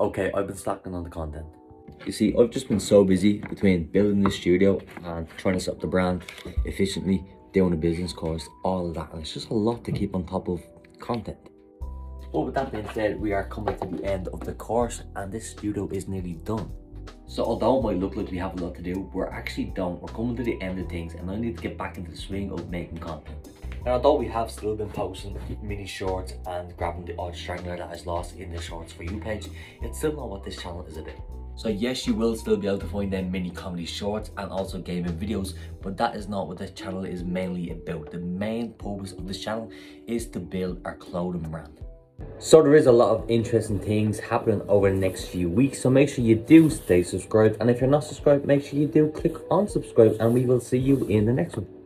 Okay, I've been slacking on the content. You see, I've just been so busy between building the studio and trying to set up the brand efficiently, doing a business course, all of that. And it's just a lot to keep on top of content. But with that being said, we are coming to the end of the course and this studio is nearly done. So although it might look like we have a lot to do, we're actually done. We're coming to the end of things and I need to get back into the swing of making content. And although we have still been posting mini shorts and grabbing the odd strangler that is lost in the shorts for you page, it's still not what this channel is about. So yes, you will still be able to find them mini comedy shorts and also gaming videos, but that is not what this channel is mainly about. The main purpose of this channel is to build our clothing brand. So there is a lot of interesting things happening over the next few weeks. So make sure you do stay subscribed. And if you're not subscribed, make sure you do click on subscribe and we will see you in the next one.